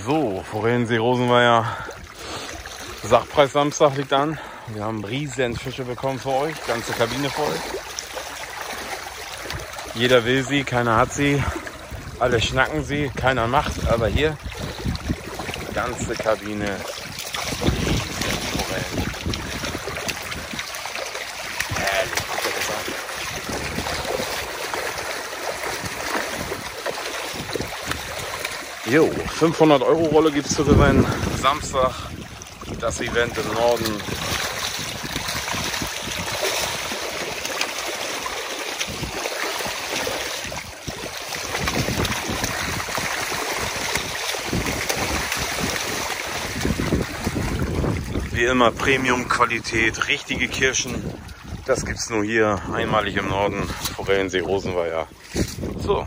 So, Forellensee Rosenweiher. Sachpreis Samstag liegt an. Wir haben riesen Fische bekommen für euch. Ganze Kabine voll. Jeder will sie, keiner hat sie. Alle schnacken sie, keiner macht. Aber hier, ganze Kabine. Forellen. Herrlich, guckt euch das an. Jo, 500 Euro Rolle gibt es zu gewinnen. Samstag das Event im Norden. Wie immer Premium-Qualität, richtige Kirschen. Das gibt's nur hier, einmalig im Norden, Forellensee Rosenweiher. So,